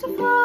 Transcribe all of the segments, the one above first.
to fly.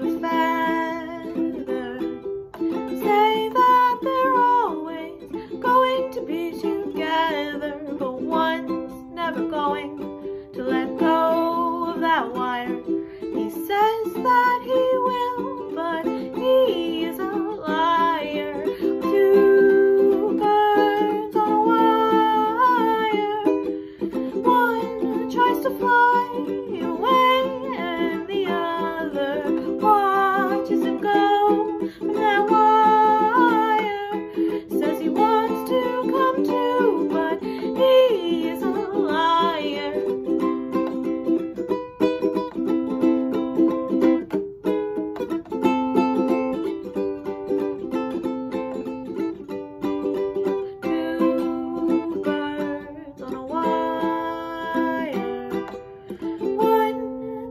Say that they're always going to be together, but one's never going to let go of that wire. He says that he will, but he is a liar. Two birds on a wire. One tries to fly.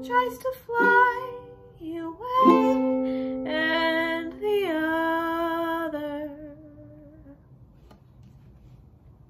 tries to fly away.